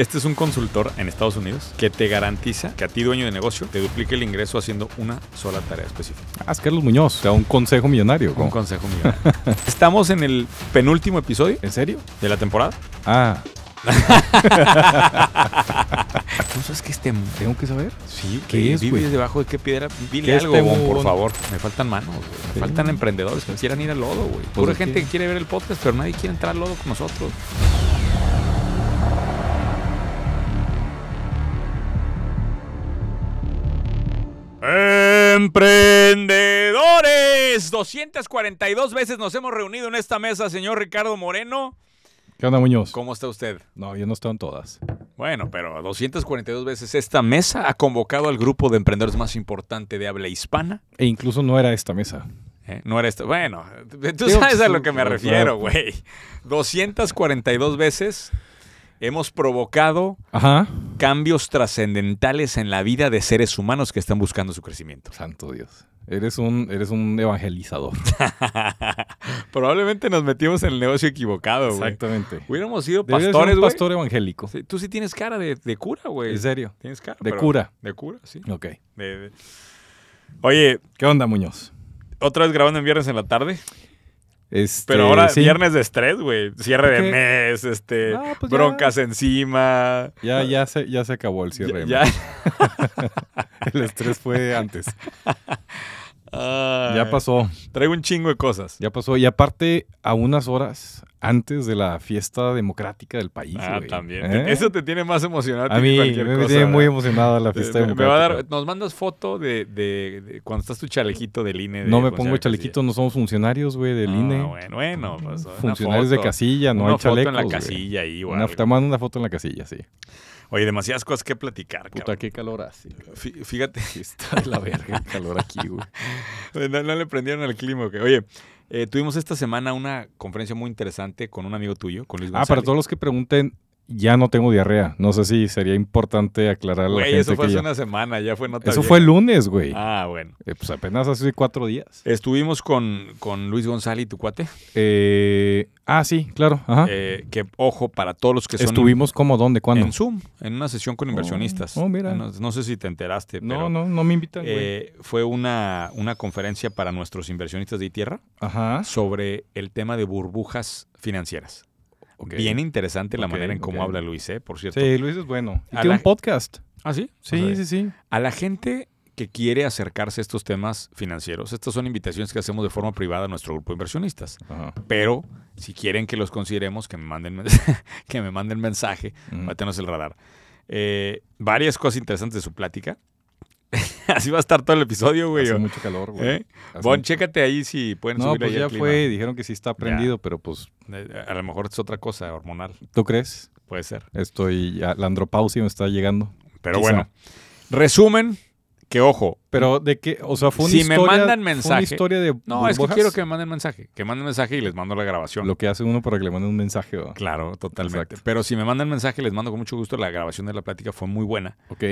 Este es un consultor en Estados Unidos que te garantiza que a ti, dueño de negocio, te duplique el ingreso haciendo una sola tarea específica. Ah, es Carlos Muñoz, o sea, un consejo millonario. Un ¿cómo? consejo mío. Estamos en el penúltimo episodio ¿En serio? de la temporada. Ah, ¿Tú sabes que este... tengo que saber. Sí, ¿Qué que es, vives debajo de qué piedra. Dile ¿Qué es algo, Bon, por favor. Me faltan manos, güey. Me Sí. faltan emprendedores que quieran ir al lodo, güey. Pura ¿de gente qué? que quiere ver el podcast, pero nadie quiere entrar al lodo con nosotros. Emprendedores, 242 veces nos hemos reunido en esta mesa, señor Ricardo Moreno. ¿Qué onda, Muñoz? ¿Cómo está usted? No, yo no estaba en todas. Bueno, pero 242 veces esta mesa ha convocado al grupo de emprendedores más importante de habla hispana. E incluso no era esta mesa. ¿eh? No era esto. Bueno, tú sabes a sí, lo que me refiero, güey. 242 veces hemos provocado Ajá. cambios trascendentales en la vida de seres humanos que están buscando su crecimiento. Santo Dios. Eres un, eres un evangelizador. Probablemente nos metimos en el negocio equivocado, güey. Exactamente. Hubiéramos sido pastores, un güey. pastor evangélico. Sí, Tú sí tienes cara de, de cura, güey. ¿En serio? Tienes cara. De cura. De cura, sí. Ok. De- de- Oye, ¿Qué onda, Muñoz? otra vez grabando en viernes en la tarde. Este, Pero ahora sí. viernes de estrés, güey. Cierre ¿Por de mes, este, Ah, pues ya. broncas encima. Ya, ya, se, ya se acabó el cierre. Ya. El estrés fue antes. Ay, Ya pasó. Traigo un chingo de cosas. Ya pasó. Y aparte, a unas horas antes de la fiesta democrática del país. Ah, güey. también. ¿Eh? Eso te tiene más emocionado a que mí cualquier me cosa. tiene muy ¿verdad? emocionada la fiesta me- me va a democrática. dar, nos mandas foto de, de- de cuando estás tu chalequito del INE. de no me pongo chalequito, no somos funcionarios, güey, del. INE. Ah, bueno, bueno. pues, una Funcionarios de foto. casilla, no Una hay foto chalecos. en la güey. casilla ahí, Una, algo. te mando una foto en la casilla, sí. Oye, demasiadas cosas que platicar, Puta, cabrón. qué calor hace. Fí- Fíjate, Está de la verga el calor aquí, güey. no, no le prendieron el clima. ok. Oye, eh, tuvimos esta semana una conferencia muy interesante con un amigo tuyo, con Luis Ah, González. para todos los que pregunten, ya no tengo diarrea. No sé si sería importante aclarar a la Güey, gente eso fue que hace ya- una semana, ya fue nota Eso fue el lunes, güey. Ah, bueno. Eh, pues apenas hace cuatro días. Estuvimos con, con Luis González y tu cuate. Eh, ah, sí, claro. Ajá. eh, que, ojo, para todos los que son Estuvimos como, ¿dónde? ¿Cuándo? en Zoom, en una sesión con inversionistas. oh, mira. No, no sé si te enteraste, no, pero no, no me invitan, güey. eh, fue una, una conferencia para nuestros inversionistas de tierra Ajá. sobre el tema de burbujas financieras. Bien interesante la manera en cómo habla Luis, ¿eh? Por cierto. Sí, Luis es bueno. Y tiene la- un podcast. ¿Ah, sí? Sí, O sea, sí, sí. A la gente que quiere acercarse a estos temas financieros, estas son invitaciones que hacemos de forma privada a nuestro grupo de inversionistas. Ajá. Pero si quieren que los consideremos, que me manden, que me manden mensaje, tenernos el radar. Eh, varias cosas interesantes de su plática. Así va a estar todo el episodio, güey. Hace mucho calor, güey. ¿Eh? Bon, mucho- chécate ahí si pueden No, subir pues ahí ya el clima. fue. Dijeron que sí está prendido, pero pues, Eh, A lo mejor es otra cosa hormonal, ¿tú crees? puede ser. Estoy, ya, la andropausia me está llegando. Pero Quizá. bueno, resumen, que ojo. Pero de qué, o sea, fue una Si me historia. mandan mensaje- una historia de. No, es que quiero que me manden mensaje. Que manden mensaje y les mando la grabación. Lo que hace uno para que le manden un mensaje. ¿verdad? Claro, totalmente. Exacto. Pero si me mandan mensaje, les mando con mucho gusto. La grabación de la plática fue muy buena. Ok.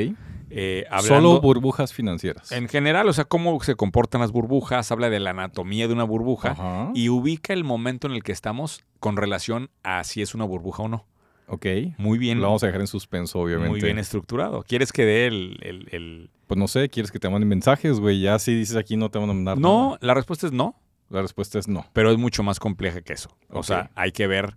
Eh, Solo hablando burbujas financieras. en general, o sea, cómo se comportan las burbujas, habla de la anatomía de una burbuja Ajá. y ubica el momento en el que estamos con relación a si es una burbuja o no. Ok. Muy bien, Lo vamos a dejar en suspenso, obviamente. muy bien estructurado. ¿Quieres que dé el, el- el- Pues no sé, ¿quieres que te manden mensajes, güey? Ya si dices aquí no te van a mandar No, nada. la respuesta es no, La respuesta es no. pero es mucho más compleja que eso. O sea, hay que ver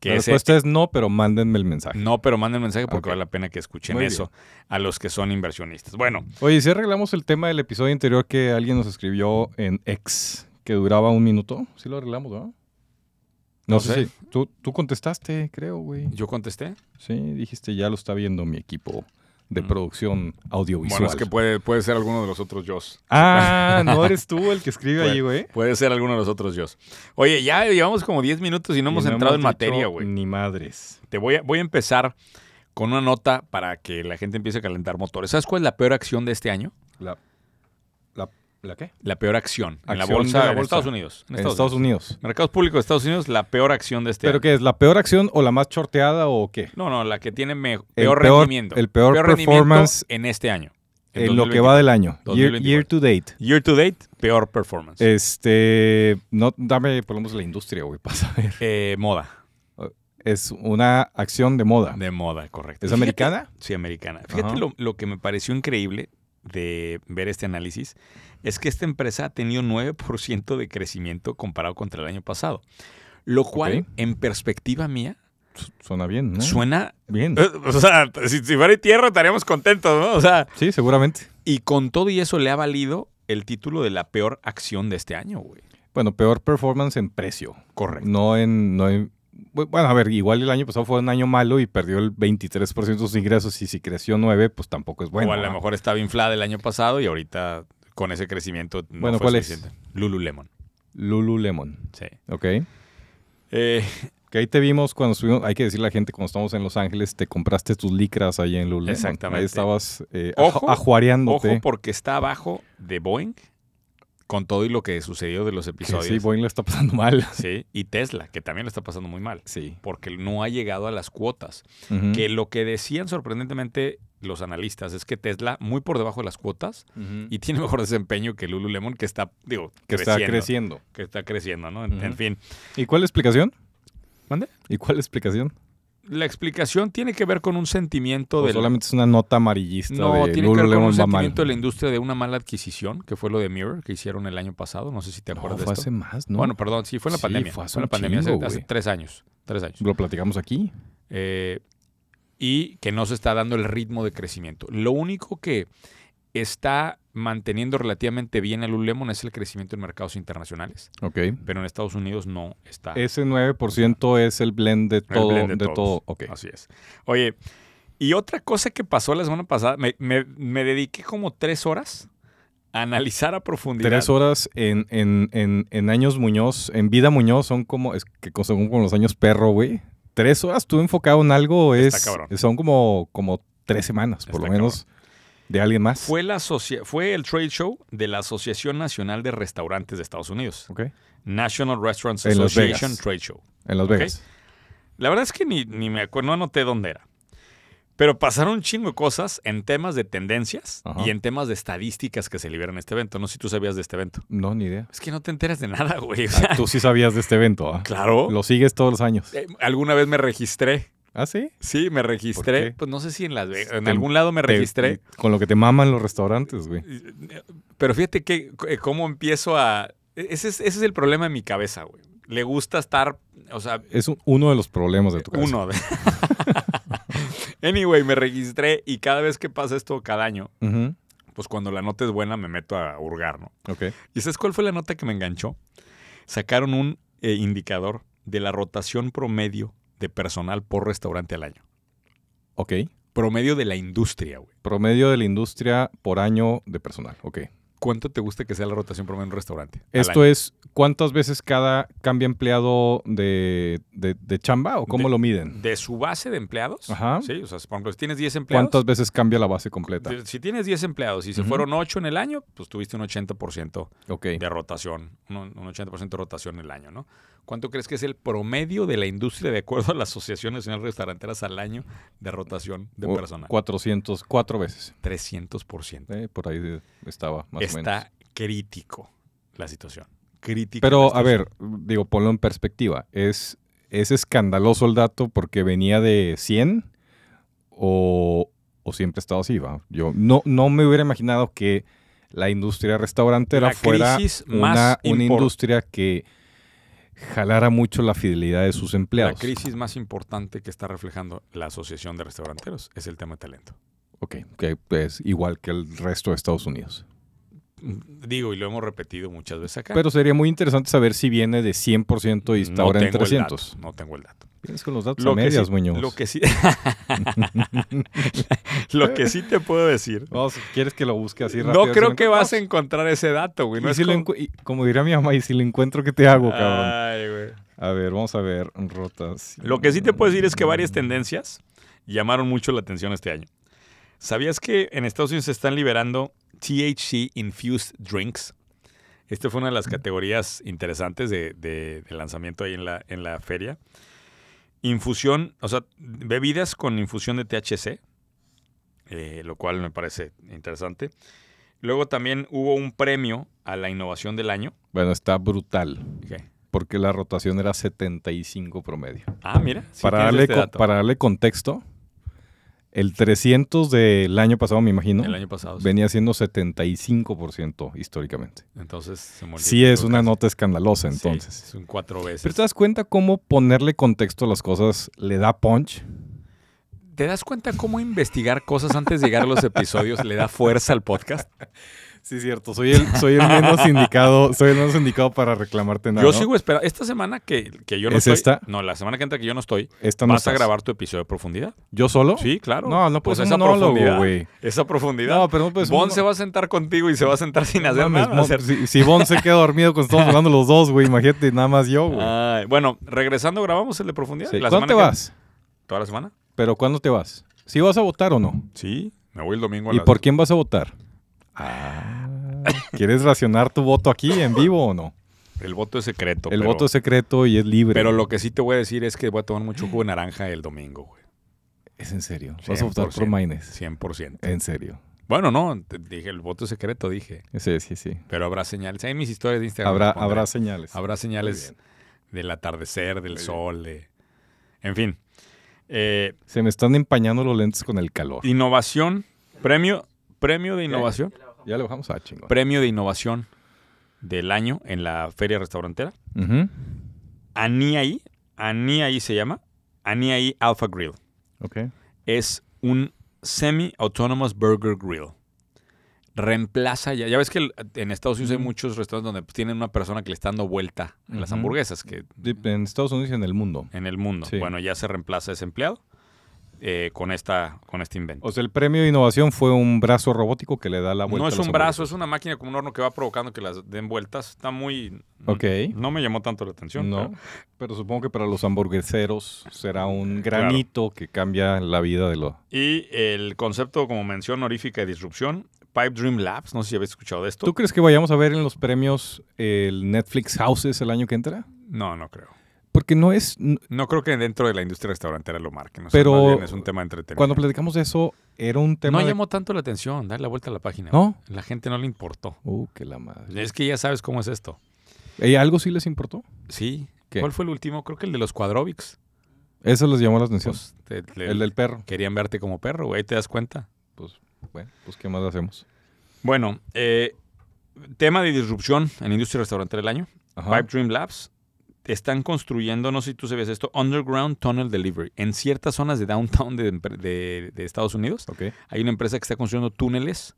que la ese... respuesta es no, pero mándenme el mensaje. No, pero manden mensaje porque vale la pena que escuchen Muy eso a los que son inversionistas. Bueno, Oye, si arreglamos el tema del episodio anterior que alguien nos escribió en X, que duraba un minuto. Sí lo arreglamos, ¿no? No, No sé. sé. si- Tú, tú contestaste, creo, güey. yo contesté. Sí, dijiste, ya lo está viendo mi equipo de Mm. producción audiovisual. Bueno, es que puede, puede ser alguno de los otros yo. Ah, no eres tú el que escribe ahí, güey. Puede ser alguno de los otros yo. Oye, ya llevamos como 10 minutos y no hemos entrado en materia, güey. Ni madres. Te voy a, voy a empezar con una nota para que la gente empiece a calentar motores. ¿Sabes cuál es la peor acción de este año? La, la, ¿la qué? La peor acción, en la bolsa de la en bolsa. Estados Unidos. En Estados, Unidos. Mercados públicos de Estados Unidos, la peor acción de este ¿Pero año. qué es? ¿La peor acción o la más chorteada o qué? No, no, la que tiene peor, peor- rendimiento. el peor performance en este año. en En lo que 2020. va del año. Year, 2024. year to date. Year to date, peor performance. Este, no, dame por lo menos la industria, güey, para saber. Eh, moda. Es una acción de moda. De moda, correcto. ¿Es Fíjate- americana? Sí, americana. Fíjate lo que me pareció increíble de ver este análisis es que esta empresa ha tenido 9% de crecimiento comparado contra el año pasado. Lo cual, en perspectiva mía, Su- Suena bien, ¿no? suena... bien. eh, O sea, si, si fuera tierra estaríamos contentos, ¿no? O sea, Sí, seguramente. y con todo y eso le ha valido el título de la peor acción de este año, güey. Bueno, peor performance en precio. Correcto. No en, no en- Bueno, a ver, igual el año pasado fue un año malo y perdió el 23% de sus ingresos y si creció 9, pues tampoco es bueno. o a lo ¿no? mejor estaba inflada el año pasado y ahorita con ese crecimiento no Bueno, fue ¿cuál es? suficiente. Lululemon. Lululemon. Sí. Ok. Eh, Que ahí te vimos cuando estuvimos, hay que decirle a la gente, cuando estamos en Los Ángeles, te compraste tus licras ahí en Lululemon. Exactamente. Ahí estabas eh, Ojo, aj- ajuareándote. Ojo, porque está abajo de Boeing, con todo y lo que sucedió de los Que episodios. sí, Boeing le está pasando mal. Sí, y Tesla, que también lo está pasando muy mal, Sí. porque no ha llegado a las cuotas. Que lo que decían sorprendentemente los analistas es que Tesla, muy por debajo de las cuotas, y tiene mejor desempeño que Lululemon, que está, digo, que está creciendo. Que está creciendo, ¿no? En, fin. ¿Y cuál es la explicación? ¿Mande? ¿Y cuál es la explicación? La explicación tiene que ver con un sentimiento ¿O de... solamente es una nota amarillista No, de tiene que ver con un mal? sentimiento de la industria de una mala adquisición, que fue lo de Mirror, que hicieron el año pasado. No sé si te No, acuerdas fue de esto. hace más, ¿no? Bueno, perdón, sí, fue en la Sí, pandemia. fue hace Fue en la un pandemia, hace- chingo, hace, güey. tres años. Tres años. Lo platicamos aquí. Eh, y que no se está dando el ritmo de crecimiento. Lo único que está manteniendo relativamente bien a Lululemon es el crecimiento en mercados internacionales, Ok. pero en Estados Unidos no está. Ese 9% es el blend de el todo. blend de todo. Ok. Así es. Oye, y otra cosa que pasó la semana pasada, me, me- me dediqué como tres horas a analizar a profundidad. Tres horas en, en, en, en años Muñoz, en vida Muñoz, son como, es que según con los años perro, güey. Tres horas tú enfocado en algo Está es, cabrón. son como, como tres semanas, por Está lo menos, de alguien más. Fue, la fue el trade show de la Asociación Nacional de Restaurantes de Estados Unidos. Ok. National Restaurants En Association. Trade Show. En Las. Vegas. La verdad es que ni, ni me acuerdo, no anoté dónde era. Pero pasaron un chingo de cosas en temas de tendencias Ajá. y en temas de estadísticas que se liberan en este evento. No sé si tú sabías de este evento. No, ni idea. Es que no te enteras de nada, güey. O sea, Tú sí sabías de este evento, ¿ah? claro. Lo sigues todos los años. Eh, alguna vez me registré. ¿Ah, sí? Sí, me registré. Pues no sé si en Las Vegas, en Te- algún lado me Te- registré. con lo que te maman los restaurantes, güey. Pero fíjate que eh, cómo empiezo a. Ese es, ese es el problema en mi cabeza, güey. Le gusta estar. O sea, Es un- uno de los problemas de tu casa. uno. de- anyway, me registré y cada vez que pasa esto, cada año, pues cuando la nota es buena me meto a hurgar, ¿no? Ok. ¿Y sabes cuál fue la nota que me enganchó? Sacaron un eh, indicador de la rotación promedio de personal por restaurante al año. Ok. Promedio de la industria, güey. Promedio de la industria por año de personal. Ok. ¿Cuánto te gusta que sea la rotación promedio en un restaurante? Esto año? es, ¿cuántas veces cada cambia empleado de, de- de chamba o cómo De- lo miden? De su base de empleados. Ajá. Sí, o sea, por ejemplo, si tienes 10 empleados. ¿Cuántas veces cambia la base completa? Si tienes 10 empleados y se fueron 8 en el año, pues tuviste un 80% Ok. de rotación, un, un 80% de rotación en el año, ¿no? ¿Cuánto crees que es el promedio de la industria de acuerdo a la Asociación Nacional Restauranteras al año de rotación de personal? 400, cuatro veces. 300%. Eh, por ahí de- estaba, más o menos. Está crítico la situación. Crítica. Pero, a ver, digo, ponlo en perspectiva. ¿Es, ¿Es escandaloso el dato porque venía de 100 o, o siempre ha estado así? ¿va? Yo no, no me hubiera imaginado que la industria restaurantera La fuera una, una industria que jalara mucho la fidelidad de sus La empleados. crisis más importante que está reflejando la Asociación de Restauranteros es el tema de talento. Ok, que es igual que el resto de Estados Unidos. Digo, y lo hemos repetido muchas veces acá. Pero sería muy interesante saber si viene de 100% y está No ahora en tengo el 300. dato, no tengo el dato. Vienes con los datos Lo a medias, sí, Muñoz. lo que sí lo que sí te puedo decir Vamos, ¿Quieres que lo busque así rápido? no Si creo que vas a encontrar ese dato güey no Y si como- y como diría mi mamá, y si lo encuentro, ¿qué te hago, cabrón? Ay, güey. A ver, vamos a ver. Rotas. Lo que sí te puedo decir es que varias tendencias llamaron mucho la atención este año. ¿Sabías que en Estados Unidos se están liberando THC Infused Drinks? Esta fue una de las categorías interesantes de, de- de lanzamiento ahí en la, en la feria. Infusión, o sea, bebidas con infusión de THC, eh, lo cual me parece interesante. Luego también hubo un premio a la innovación del año. Bueno, está brutal. Porque la rotación era 75 promedio. Ah, mira. sí para, darle, este dato. para darle contexto, el 300 del año pasado, me imagino, El año pasado. sí. venía siendo 75% históricamente. Entonces se Sí es una casi. nota escandalosa, Sí, entonces. son cuatro veces. Pero te das cuenta cómo ponerle contexto a las cosas le da punch. ¿Te das cuenta cómo investigar cosas antes de llegar a los episodios le da fuerza al podcast? Sí, cierto. Soy el, soy el menos indicado, soy el menos indicado para reclamarte nada. yo ¿no? sigo esperando. Esta semana que, que yo no ¿Es estoy. esta? No, la semana que entra que yo no estoy, Esta no vas a grabar tu episodio de profundidad. ¿Yo solo? Sí, claro. No, no puedes Pues esa monólogo, profundidad. Esa profundidad. No, pero no puedes Bon se va a sentar contigo y se va a sentar sin hacer nada. Hacer- si, si Bon se queda dormido cuando estamos hablando los dos, güey, imagínate, nada más yo, güey. Bueno, regresando, grabamos el de profundidad. Sí. La ¿Cuándo te que- vas? ¿Toda la semana? ¿Pero cuándo te vas? ¿Sí vas a votar o no? Sí, me voy el domingo a ¿Y las- por quién vas a votar? Ah, ¿Quieres racionar tu voto aquí en vivo o no? El voto es secreto. El pero- voto es secreto y es libre. Pero lo que sí te voy a decir es que voy a tomar mucho jugo de naranja el domingo, güey. Es en serio. Vas a votar por 100%. Maines. 100%. En serio. Bueno, no, te dije, el voto es secreto, dije. Sí, sí, sí. Pero habrá señales. En mis historias de Instagram. Habrá, habrá señales. Habrá señales del atardecer, del Muy sol, de... En fin. Eh, Se me están empañando los lentes con el calor. innovación, premio, premio de innovación, Ya le bajamos a chingón. premio de innovación del año en la feria restaurantera. Ujú. Aniai, Aniai se llama, Aniai Alpha Grill. Ok. es un semi-autonomous burger grill. Reemplaza ya. Ya ves que en Estados Unidos hay muchos restaurantes donde pues, tienen una persona que le está dando vuelta a las hamburguesas que En Estados Unidos y en el mundo. en el mundo. Sí. Bueno, ya se reemplaza ese empleado eh, con esta con este invento. O sea, el premio de innovación fue un brazo robótico que le da la vuelta. no es un brazo, es una máquina como un horno que va provocando que las den vueltas. Está muy. Ok. No me llamó tanto la atención. No, pero- pero supongo que para los hamburgueseros será un granito que cambia la vida de lo... Y el concepto como mención honorífica de disrupción, Pipe Dream Labs, no sé si habéis escuchado de esto. ¿Tú crees que vayamos a ver en los premios el Netflix Houses el año que entra? No, no creo. Porque no es... No creo que dentro de la industria restaurantera lo marquen. o sea, Pero bien es un tema de entretenimiento. Cuando platicamos de eso, era un tema no de- llamó tanto la atención, darle la vuelta a la página. ¿No? La gente no le importó. Uh, que la madre. Es que ya sabes cómo es esto. ¿Y algo sí les importó? Sí. ¿Qué? ¿Cuál fue el último? Creo que el de los Quadrovics. Eso les llamó la atención. Pues, te- le- el del perro. Querían verte como perro, güey. ¿Te das cuenta? Pues, bueno, pues ¿qué más hacemos? Bueno, eh, tema de disrupción en la industria restaurantera del año. Ajá. Pipe Dream Labs están construyendo, no sé si tú sabías esto, Underground Tunnel Delivery. En ciertas zonas de downtown de, de- de Estados Unidos Ok. hay una empresa que está construyendo túneles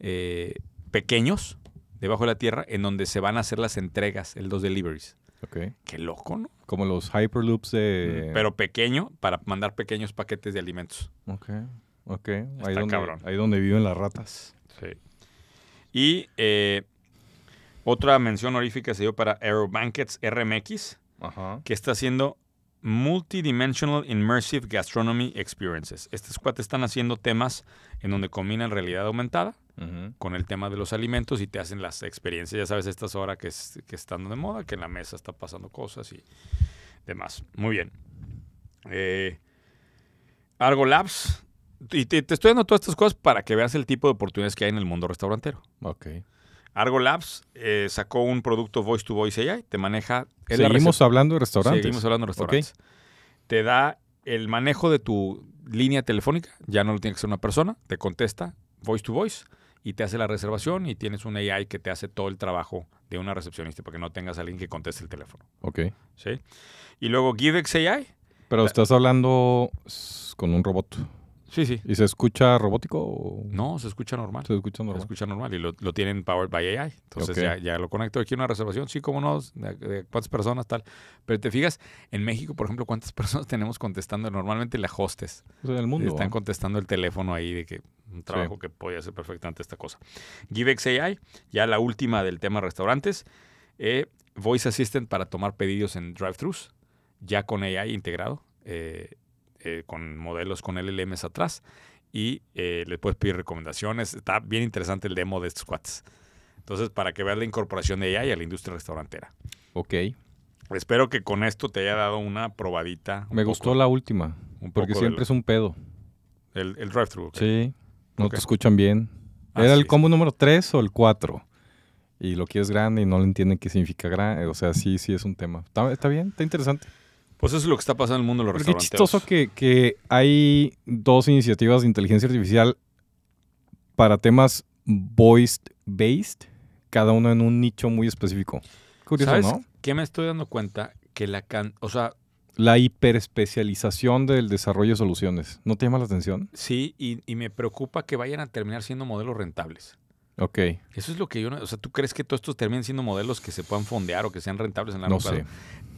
eh, pequeños debajo de la tierra en donde se van a hacer las entregas, el, los deliveries. Ok. Qué loco, ¿no? Como los Hyperloops de... Pero pequeño para mandar pequeños paquetes de alimentos. Ok. Ok. Ahí donde, cabrón. ahí donde viven las ratas. Sí. Y eh, otra mención honorífica se dio para Aerobanquets RMX, Ajá. que está haciendo Multidimensional Immersive Gastronomy Experiences. Estos cuates están haciendo temas en donde combinan realidad aumentada con el tema de los alimentos y te hacen las experiencias. Ya sabes, estas horas que, es- que están de moda, que en la mesa está pasando cosas y demás. Muy bien. Eh, Argo Labs. Y te, te estoy dando todas estas cosas para que veas el tipo de oportunidades que hay en el mundo restaurantero. Ok. Argo Labs eh, sacó un producto Voice to Voice AI. Te maneja. Seguimos hablando de restaurantes. Seguimos hablando de restaurantes. Te da el manejo de tu línea telefónica, ya no lo tiene que ser una persona, te contesta voice to voice y te hace la reservación y tienes un AI que te hace todo el trabajo de una recepcionista para que no tengas a alguien que conteste el teléfono. Ok. ¿sí? Y luego GiveX AI. Pero estás hablando con un robot. Sí, sí. ¿Y se escucha robótico o No, se escucha normal. se escucha Se normal? escucha normal y lo, lo tienen powered by AI. Entonces ya, ya lo conecto aquí a una reservación. Sí, cómo no, de, de cuántas personas, tal. Pero te fijas, en México, por ejemplo, cuántas personas tenemos contestando. Normalmente la hostes. Pues en el mundo. Están contestando el teléfono ahí de que un trabajo que podía hacer perfectamente esta cosa. GiveX AI, ya la última del tema restaurantes. eh, Voice Assistant para tomar pedidos en drive-thrus, ya con AI integrado, eh, eh, con modelos con LLMs atrás. Y eh, le puedes pedir recomendaciones. Está bien interesante el demo de estos cuates. Entonces, para que veas la incorporación de AI a la industria restaurantera. Ok. Espero que con esto te haya dado una probadita. un Me poco- gustó la última. un Porque siempre es un pedo. el, el drive-thru. Sí. No te escuchan bien. Ah, ¿Era sí, el combo número 3 o el 4? y lo quieres grande y no le entienden qué significa grande. O sea, sí, sí es un tema. Está, está bien, está interesante. Pues eso es lo que está pasando en el mundo de los Pero qué chistoso que, que hay dos iniciativas de inteligencia artificial para temas voice-based, cada uno en un nicho muy específico. Curioso, ¿Sabes ¿no? qué me estoy dando cuenta? Que la can... O sea, La hiperespecialización del desarrollo de soluciones. ¿No te llama la atención? sí, y, y me preocupa que vayan a terminar siendo modelos rentables. Ok, Eso es lo que yo no... O sea, ¿tú crees que todos estos terminen siendo modelos que se puedan fondear o que sean rentables en la no sé.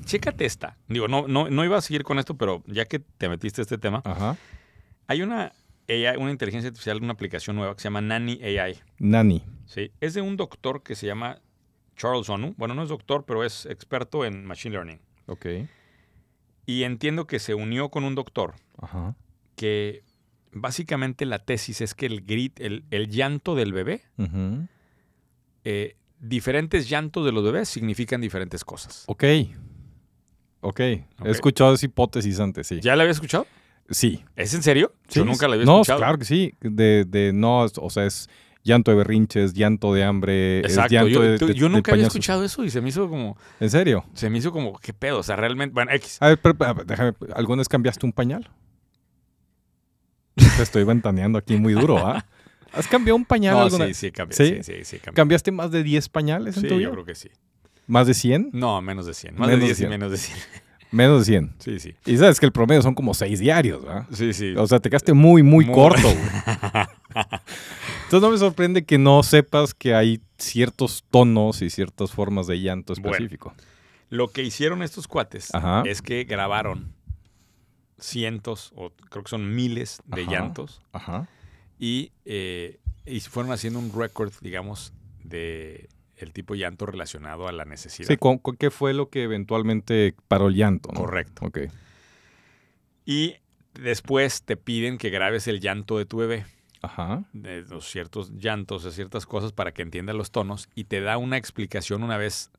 Chécate esta. Digo, no, no, no iba a seguir con esto, pero ya que te metiste a este tema, Ajá. hay una AI, una inteligencia artificial, una aplicación nueva que se llama Nani AI. Nani. ¿sí? Es de un doctor que se llama Charles Onu. Bueno, no es doctor, pero es experto en Machine Learning. Ok. Y entiendo que se unió con un doctor Ajá. que básicamente la tesis es que el, grit, el, el llanto del bebé, eh, diferentes llantos de los bebés significan diferentes cosas. Ok. Ok. He Ok. escuchado esa hipótesis antes, sí. ¿Ya la había escuchado? Sí. ¿Es en serio? Sí, Yo nunca la había no, escuchado. claro que sí. De, de no, o sea, es llanto de berrinches, llanto de hambre, es Exacto. llanto Yo, de, de- yo de nunca había escuchado eso y se me hizo como, ¿En serio? se me hizo como, ¿qué pedo? O sea, realmente, bueno, X. A ver, pero, déjame, ¿alguna vez cambiaste un pañal? Te estoy ventaneando aquí muy duro, ¿ah? ¿Has cambiado un pañal No, alguna sí, sí, cambié. ¿Sí? Sí, sí, cambié. ¿Cambiaste más de 10 pañales en Sí, tu vida? yo creo que sí. ¿Más de 100? No, menos de 100. Más Menos de de 10 y 100. menos de 100. Menos de 100. Sí, sí. Y sabes que el promedio son como 6 diarios, ¿verdad? Sí, sí. O sea, te quedaste muy, muy, Muy- corto, güey. Entonces no me sorprende que no sepas que hay ciertos tonos y ciertas formas de llanto Bueno. específico. Lo que hicieron estos cuates Ajá. es que grabaron cientos, o creo que son miles de Ajá. llantos, Ajá. y, eh, y fueron haciendo un récord, digamos, de el tipo de llanto relacionado a la necesidad. Sí, ¿cu- cu- ¿qué fue lo que eventualmente paró el llanto? no? Correcto. Ok. Y después te piden que grabes el llanto de tu bebé, Ajá. de los ciertos llantos, de ciertas cosas para que entienda los tonos, y te da una explicación una vez,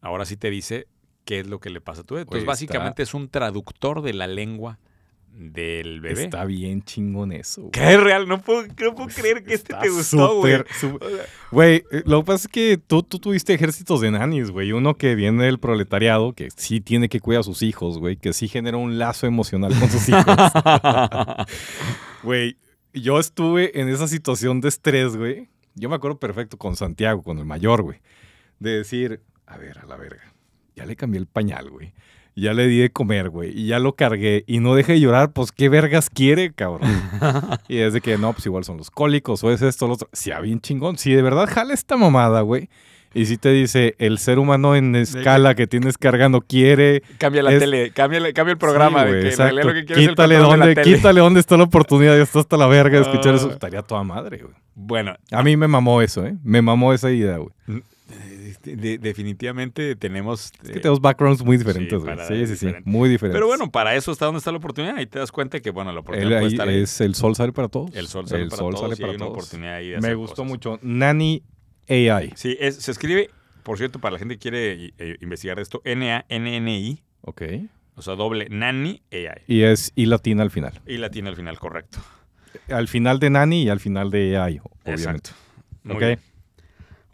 ahora sí te dice qué es lo que le pasa a tu bebé. Entonces, Oye, básicamente es un traductor de la lengua del bebé. Está bien chingón eso. güey. ¿Qué es real? No puedo, no puedo creer que este te gustó, güey. Güey, eh, lo que pasa es que tú, tú tuviste ejércitos de nanis, güey. Uno que viene del proletariado, que sí tiene que cuidar a sus hijos, güey. Que sí genera un lazo emocional con sus hijos. Güey, yo estuve en esa situación de estrés, güey. Yo me acuerdo perfecto con Santiago, con el mayor, güey. De decir, a ver, a la verga. Ya le cambié el pañal, güey. Ya le di de comer, güey. Y ya lo cargué. Y no deje de llorar, pues qué vergas quiere, cabrón. y es de que no, pues igual son los cólicos o es esto, lo otro. Sí, ah, bien chingón. Si de verdad jala esta mamada, güey. Y si te dice, el ser humano en escala que tienes cargando quiere Cambia la Es- tele, cambia, el- cambia el programa. Sí, de que exacto. lo que quítale, dónde, quítale dónde está la oportunidad. Ya está hasta la verga de escuchar eso. Ah. Estaría toda madre, güey. Bueno, A mí me mamó eso, ¿eh? Me mamó esa idea, güey. De- de- definitivamente tenemos... Es eh, que tenemos backgrounds muy diferentes, Sí, sí, sí. diferentes. Muy diferentes. pero bueno, para eso está donde está la oportunidad. Ahí te das cuenta que, bueno, la oportunidad puede estar ahí. es el sol sale para todos. El sol sale El para sol todos sale y para hay una todos. oportunidad ahí de Me hacer gustó cosas. mucho. Nani AI. Sí, es- se escribe, por cierto, para la gente que quiere eh, investigar esto, N-A-N-N-I, Ok. o sea, doble Nani AI. Y es I latina al final. Y la tiene al final, correcto. Al final de Nani y al final de AI, obviamente. Exacto. Muy Ok. bien.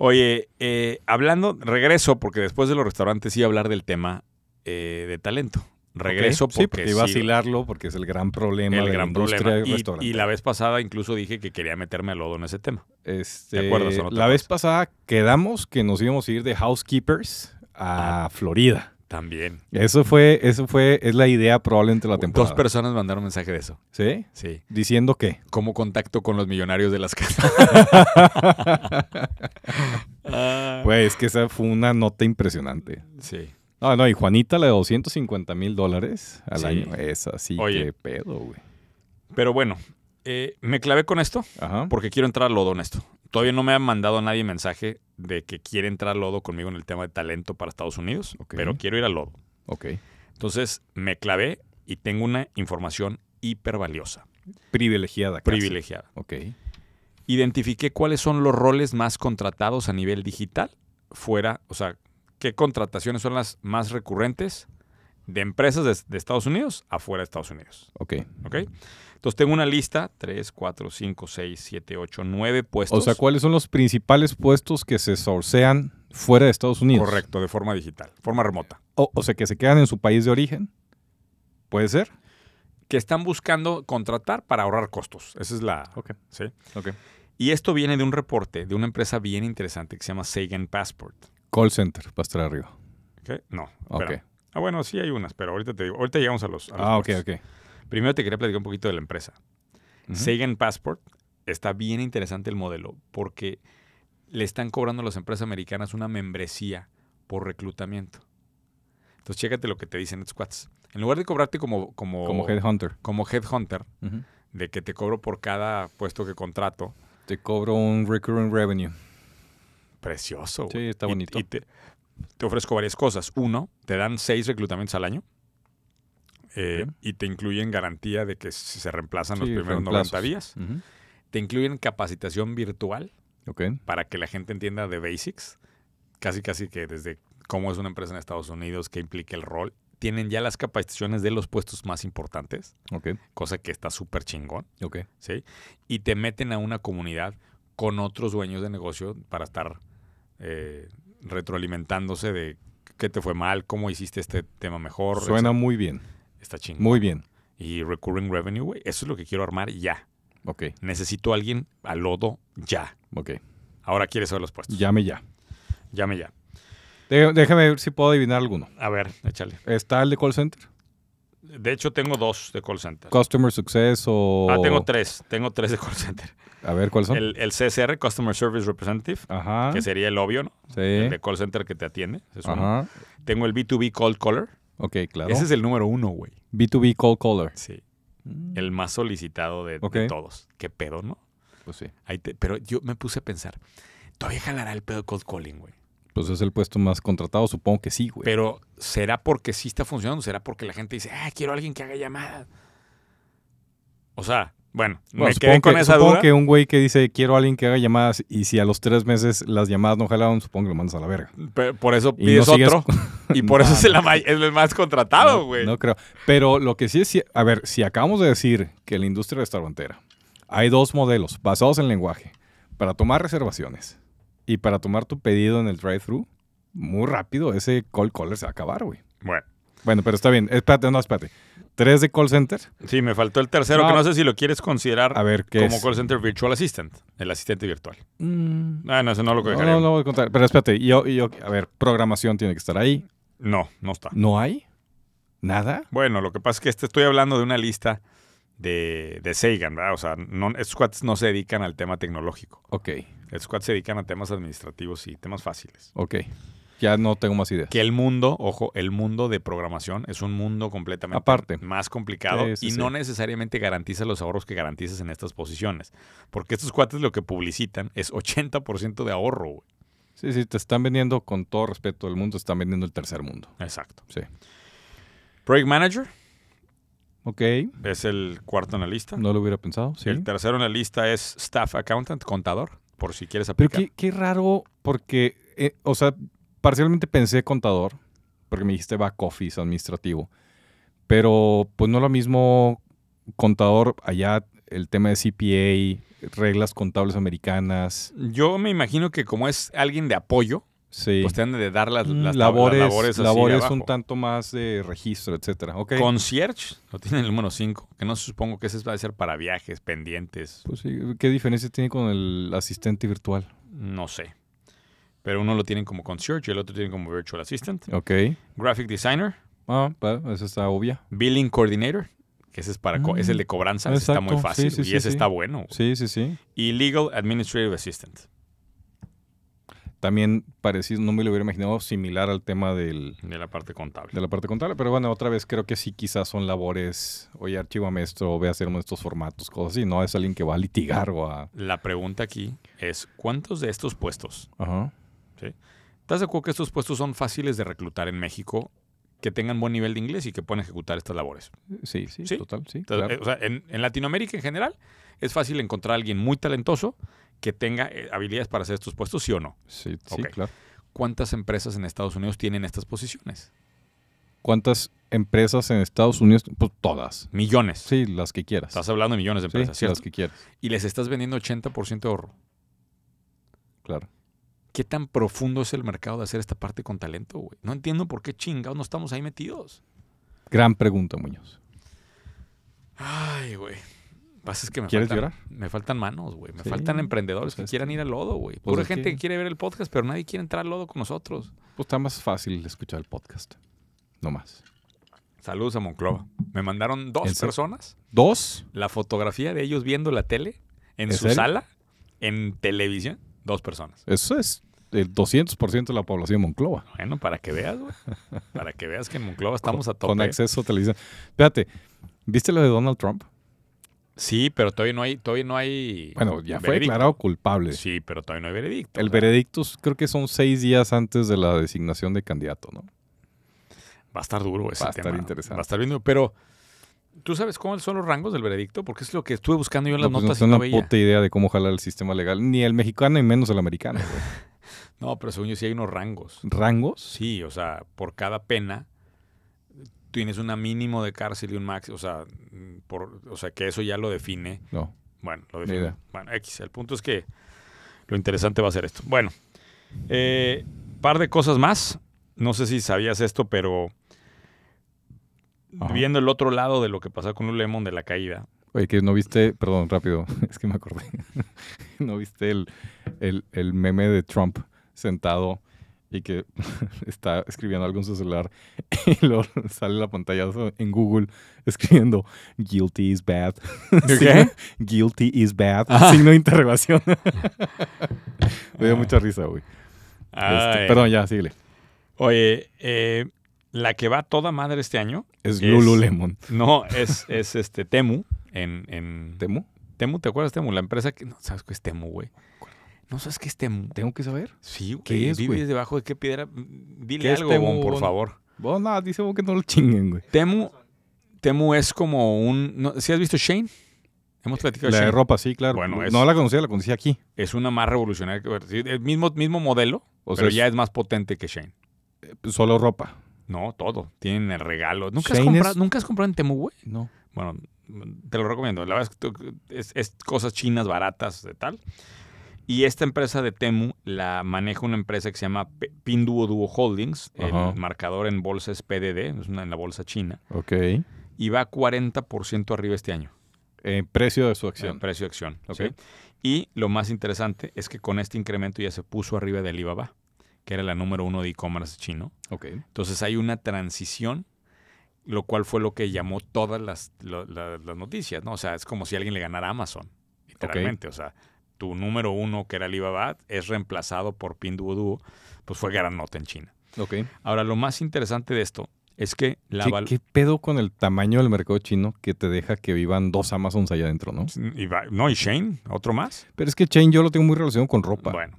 Oye, eh, hablando, regreso, porque después de los restaurantes iba a hablar del tema eh, de talento. Regreso porque, iba a sí, hilarlo porque es el gran problema el de gran la problema. Y-. Y, la vez pasada incluso dije que quería meterme al lodo en ese tema. Este, ¿Te acuerdas o no te la vez pasada quedamos que nos íbamos a ir de housekeepers a Ah. Florida. También. Eso fue, eso fue, es la idea probablemente de la Dos temporada. personas mandaron mensaje de eso. ¿Sí? Sí. Diciendo que. ¿Cómo contacto con los millonarios de las casas? Güey, es que esa fue una nota impresionante. sí. No, no, y Juanita la de 250 mil dólares al Sí. año. Esa sí, Oye. qué pedo, güey. Pero bueno, eh, me clavé con esto Ajá. porque quiero entrar al lodo en esto. Todavía no me ha mandado nadie mensaje de que quiere entrar lodo conmigo en el tema de talento para Estados Unidos, pero quiero ir al lodo. Ok. Entonces me clavé y tengo una información hiper valiosa, Privilegiada. casi. privilegiada. Ok. Identifiqué cuáles son los roles más contratados a nivel digital fuera, o sea, qué contrataciones son las más recurrentes de empresas de, de Estados Unidos afuera de Estados Unidos. Ok. ¿Ok? Entonces tengo una lista, 3, 4, 5, 6, 7, 8, 9 puestos. O sea, ¿cuáles son los principales puestos que se sorcean fuera de Estados Unidos? Correcto, de forma digital, forma remota. O, o sea, que se quedan en su país de origen. ¿Puede ser? Que están buscando contratar para ahorrar costos. Esa es la... Ok. ¿sí? Ok. Y esto viene de un reporte de una empresa bien interesante que se llama Sagan Passport. Call center, va a estar arriba. ¿Ok? No, Ok. Ah, bueno, sí hay unas, pero ahorita te digo. Ahorita llegamos a los... a los Ah, ok, ok. Primero te quería platicar un poquito de la empresa. Ujú. Sagan Passport está bien interesante el modelo porque le están cobrando a las empresas americanas una membresía por reclutamiento. Entonces, chécate lo que te dicen cuates. En lugar de cobrarte como, como, Como headhunter. como headhunter, Ujú. de que te cobro por cada puesto que contrato, Te cobro un recurring revenue. precioso. Sí, güey. está Y- bonito. Y, te, te ofrezco varias cosas. Uno, te dan seis reclutamientos al año. eh. Y te incluyen garantía de que se se reemplazan los primeros reemplazos. 90 días. Te incluyen capacitación virtual para que la gente entienda de basics. Casi, casi que desde cómo es una empresa en Estados Unidos, qué implica el rol. Tienen ya las capacitaciones de los puestos más importantes, cosa que está súper chingón, Ok. ¿sí? Y te meten a una comunidad con otros dueños de negocio para estar eh, retroalimentándose de qué te fue mal, cómo hiciste este tema mejor. Suena muy bien. Está chingón. Muy bien. Y recurring revenue, güey, eso es lo que quiero armar ya. Ok. Necesito a alguien a lodo ya. Ok. Ahora quieres saber los puestos. Llame ya. Llame ya. Dé- Déjame ver si puedo adivinar alguno. A ver, échale. ¿Está el de call center? De hecho, tengo dos de call center. Customer Success o... Ah, tengo tres. Tengo tres de call center. A ver, ¿cuáles son? El, el CSR, Customer Service Representative, Ajá. que sería el obvio, ¿no? Sí. El de call center que te atiende. Ajá. Tengo el B2B Cold Caller. Ok, claro. Ese es el número uno, güey. B2B call caller. Sí. El más solicitado de, todos. Qué pedo, ¿no? Pues sí. Ahí te- pero yo me puse a pensar, todavía jalará el pedo cold calling, güey. Pues es el puesto más contratado, supongo que sí, güey. Pero ¿será porque sí está funcionando? ¿Será porque la gente dice, ah, quiero a alguien que haga llamadas? O sea, bueno, Bueno, me quedé con que, esa supongo duda. que un güey que dice quiero a alguien que haga llamadas y si a los tres meses las llamadas no jalaron, supongo que lo mandas a la verga. Pe- Por eso Y pides no sigues otro. Y por eso No, es el, ama- es el más contratado, No, güey. No creo. Pero lo que sí es, a ver, si acabamos de decir que la industria restaurantera hay dos modelos basados en lenguaje para tomar reservaciones y para tomar tu pedido en el drive-thru, muy rápido ese call caller se va a acabar, güey. Bueno, Bueno, pero está bien. Espérate, no, espérate. Tres de call center. sí, me faltó el tercero, No. que no sé si lo quieres considerar A ver, ¿qué como es? call center virtual assistant, el asistente virtual. Mm, Ah, no, eso no lo no, dejaría. no, no voy a contar. Pero espérate, yo, yo, a ver, programación tiene que estar ahí. no, no está. ¿No hay? ¿Nada? Bueno, lo que pasa es que este, estoy hablando de una lista de, de Sagan, ¿verdad? O sea, no, estos cuates no se dedican al tema tecnológico. Ok, Estos cuates se dedican a temas administrativos y temas fáciles. ok. Ya no tengo más ideas. Que el mundo, ojo, el mundo de programación es un mundo completamente Aparte. más complicado Sí, sí, y sí. no necesariamente garantiza los ahorros que garantizas en estas posiciones. Porque estos cuates lo que publicitan es 80% de ahorro, güey. Sí, sí, te están vendiendo, con todo respeto del mundo, te están vendiendo el tercer mundo. Exacto. Sí. Project Manager Ok, es el cuarto en la lista. no lo hubiera pensado, sí. El tercero en la lista es Staff Accountant, contador, por si quieres Pero aplicar. qué, qué raro, porque, eh, o sea, parcialmente pensé contador, porque me dijiste back office administrativo, pero pues no lo mismo contador allá, el tema de CPA, reglas contables americanas, Yo me imagino que como es alguien de apoyo, sí. pues te han de dar las, Mm, las labores, las labores, así de labores abajo. un tanto más de registro, etcétera. Concierge, lo tiene el número 5, que no supongo que ese va a ser para viajes, pendientes, Pues sí, ¿qué diferencia tiene con el asistente virtual? no sé. Pero uno lo tiene como concierge y el otro tiene como virtual assistant. Ok. Graphic designer, Ah, va, esa está obvia. billing coordinator, que ese es para Mm, es el de cobranza, está muy fácil sí, sí, y ese está bueno. Sí, sí, sí. Y legal administrative assistant. También parecido, no me lo hubiera imaginado, similar al tema del, De la parte contable. de la parte contable. Pero bueno, otra vez creo que sí quizás son labores, oye, archívame esto, ve a hacer uno de estos formatos, cosas así. No es alguien que va a litigar o a... La pregunta aquí es, ¿cuántos de estos puestos, Ajá. estás de acuerdo que estos puestos son fáciles de reclutar en México, que tengan buen nivel de inglés y que puedan ejecutar estas labores? Sí, sí, Sí. total, sí. Entonces, claro. eh, o sea, en, en Latinoamérica en general es fácil encontrar a alguien muy talentoso que tenga eh, habilidades para hacer estos puestos, sí o no. sí, sí, claro. ¿Cuántas empresas en Estados Unidos tienen estas posiciones? ¿Cuántas empresas en Estados Unidos, pues todas. Millones. Sí, las que quieras. Estás hablando de millones de Sí, empresas, ¿cierto? las que quieras. Y les estás vendiendo 80% de ahorro. Claro. ¿Qué tan profundo es el mercado de hacer esta parte con talento, güey? No entiendo por qué chingados no estamos ahí metidos. Gran pregunta, Muñoz. Ay, güey. Pasa es que me ¿Quieres faltan, llorar? me faltan manos, güey. Me Sí, faltan emprendedores que pues es quieran ir al lodo, güey. pues Pura gente que... que- quiere ver el podcast, pero nadie quiere entrar al lodo con nosotros. Pues está más fácil escuchar el podcast. No más. Saludos a Monclova. Me mandaron dos personas ¿Dos? la fotografía de ellos viendo la tele en ¿En su serio? sala, en televisión. Dos personas. Eso es el 200% de la población de Monclova. Bueno, para que veas, güey. Para que veas que en Monclova estamos a tope. Con acceso a televisión. Espérate, ¿viste lo de Donald Trump? Sí, pero todavía no hay, todavía no hay. Bueno, ya fue declarado culpable. Sí, pero todavía no hay veredicto. El o sea, veredicto creo que son seis días antes de la designación de candidato, ¿no? Va a estar duro ese Va a estar tema. interesante. Va a estar bien duro. Pero, ¿tú sabes cómo son los rangos del veredicto? Porque es lo que estuve buscando yo en las No, pues no notas y tengo no una veía. puta idea de cómo jalar el sistema legal. Ni el mexicano y menos el americano. No, pero según yo sí hay unos rangos. ¿Rangos? Sí, o sea, por cada pena tienes una mínimo de cárcel y un máximo. O sea, por, o sea, que eso ya lo define. No. Bueno, lo define. Bueno, X. El punto es que lo interesante va a ser esto. Bueno, eh, par de cosas más. No sé si sabías esto, pero Ajá. viendo el otro lado de lo que pasó con Lululemon de la caída. Oye, que no viste, perdón, rápido, es que me acordé. no viste el, el, el meme de Trump sentado y que está escribiendo algo en su celular y luego sale la pantalla en Google escribiendo guilty is bad. ¿De Signo- Guilty is bad. Ah. Signo de interrogación. me dio mucha risa, güey. Este, perdón, ya, síguele. Oye, eh, la que va toda madre este año. Es Es- Lululemon. No, es, es este Temu. En, en ¿Temo? Temu, ¿te acuerdas Temu? La empresa que. No sabes qué es Temu, güey. No sabes qué es Temu. ¿Tengo que saber? Sí, güey. ¿Qué es, ¿Vives güey? debajo de qué piedra? Dile ¿Qué algo, Temu, Bon, por Bon? favor. Bueno, nada, dice vos que no lo chinguen, güey. Temu, Temu es como un. No, ¿Sí has visto Shane? Hemos platicado de La de Shane. ropa, sí, claro. Bueno, es- No la conocía, la conocí aquí. Es una más revolucionaria. que- El mismo, mismo modelo, O pero ya es más potente que Shane. Solo ropa. No, todo. Tienen el regalo. ¿Nunca has, comprado, es- ¿Nunca has comprado en Temu, güey? No. Bueno, te lo recomiendo. La verdad es que es, es cosas chinas baratas de tal. Y esta empresa de Temu la maneja una empresa que se llama P- Pinduoduo Holdings. Ajá. El marcador en bolsa es PDD, es una en la bolsa china. Ok. Y va 40% arriba este año. Eh, precio de su acción. precio de acción. Ok. ¿sí? Y lo más interesante es que con este incremento ya se puso arriba de Alibaba, que era la número uno de e-commerce chino. Ok. Entonces hay una transición, lo cual fue lo que llamó todas las, las noticias, ¿no? O sea, es como si alguien le ganara a Amazon, literalmente. O sea, tu número uno, que era Alibaba, es reemplazado por Pinduoduo, pues fue gran nota en China. Ok. Ahora, lo más interesante de esto es que la ¿Qué, qué pedo con el tamaño del mercado chino que te deja que vivan dos Amazons allá adentro, no? y va- no, y Shane, otro más. Pero es que Chain yo lo tengo muy relacionado con ropa. Bueno,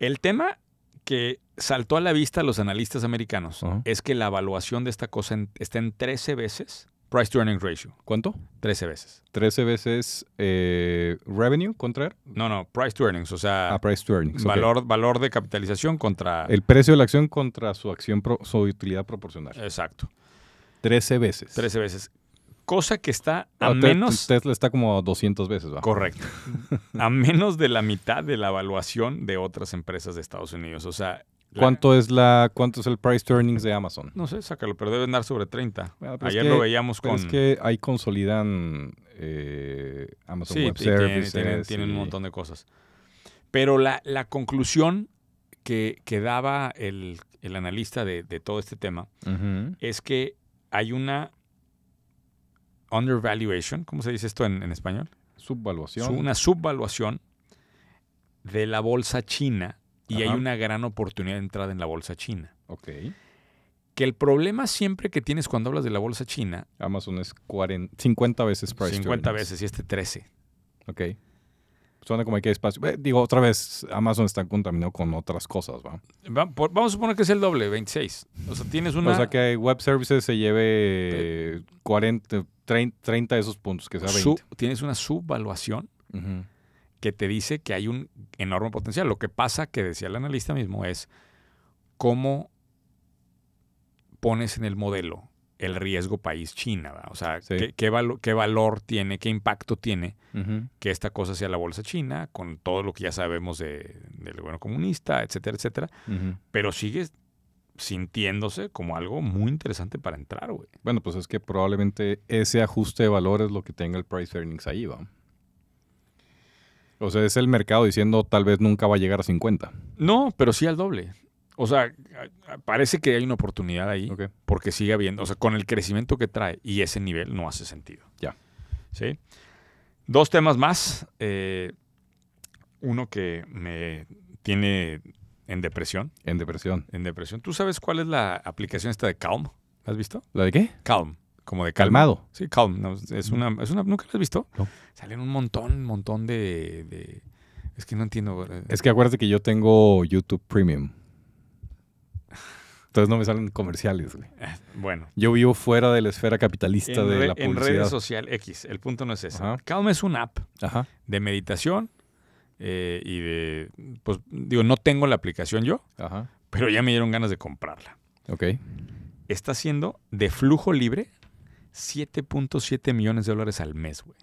el tema que saltó a la vista a los analistas americanos es que la evaluación de esta cosa en- está en 13 veces price to earnings ratio. ¿Cuánto? 13 veces. 13 veces eh, revenue contra No, no, price to earnings, o sea, a price to earnings. valor, valor de capitalización contra... El precio de la acción contra su acción, pro- su utilidad proporcional. Exacto, 13 veces. 13 veces. Cosa que está a Ah, Te- menos... Tesla está como 200 veces, ¿va? Correcto. A menos de la mitad de la evaluación de otras empresas de Estados Unidos. O sea, ¿Cuánto es la cuánto es el price to earnings de Amazon? No sé, sácalo, pero deben dar sobre 30. Bueno, pero es Ayer que- lo veíamos con... es que ahí consolidan eh, Amazon Sí, Web tienen, Services. tienen- tienen un montón de cosas. Pero la, la conclusión que, que daba el, el analista de, de todo este tema es que hay una undervaluation, ¿cómo se dice esto en, en español? Subvaluación. Su- Una subvaluación de la bolsa china y hay una gran oportunidad de entrada en la bolsa china. Ok. Que el problema siempre que tienes cuando hablas de la bolsa china, Amazon es 40, 50 veces price to 50 earnings. veces y este 13. Ok. Suena como que hay espacio. Eh, digo, otra vez, Amazon está contaminado con otras cosas, ¿va? Va- por- Vamos a suponer que es el doble, 26. O sea, tienes una... O sea, que Web Services se lleve 40, 30, 30 de esos puntos, que sea 20. su- tienes una subvaluación Ujú. Que te dice que hay un enorme potencial. Lo que pasa, que decía el analista mismo, es cómo pones en el modelo el riesgo país China, ¿verdad? O sea, Sí. ¿qué, qué valo- qué valor tiene, qué impacto tiene que esta cosa sea la bolsa china, con todo lo que ya sabemos de- del gobierno comunista, etcétera, etcétera, pero sigue sintiéndose como algo muy interesante para entrar, güey. Bueno, pues es que probablemente ese ajuste de valor es lo que tenga el price earnings ahí, ¿va? O sea, es el mercado diciendo tal vez nunca va a llegar a 50. No, pero sí al doble. O sea, parece que hay una oportunidad ahí porque sigue habiendo, o sea, con el crecimiento que trae y ese nivel no hace sentido. Ya. ¿Sí? Dos temas más. eh, uno que me tiene en depresión. En depresión. En depresión. ¿Tú sabes cuál es la aplicación esta de Calm? ¿La has visto? ¿La de qué? Calm. Como de calma. Calmado. Sí, Calm. no, es una, es una, ¿Nunca la has visto? No. Salen un montón, un montón de, de- Es que no entiendo. eh, Es que acuérdate que yo tengo YouTube Premium. Entonces no me salen comerciales, güey. eh, Bueno. Yo vivo fuera de la esfera capitalista En, de la en publicidad. redes sociales X. El punto no es ese. Ajá. Calm es una app Ajá. de meditación eh, y de... Pues digo, no tengo la aplicación yo, Ajá. pero ya me dieron ganas de comprarla. Ok. Está haciendo de flujo libre 7.7 millones de dólares al mes, güey.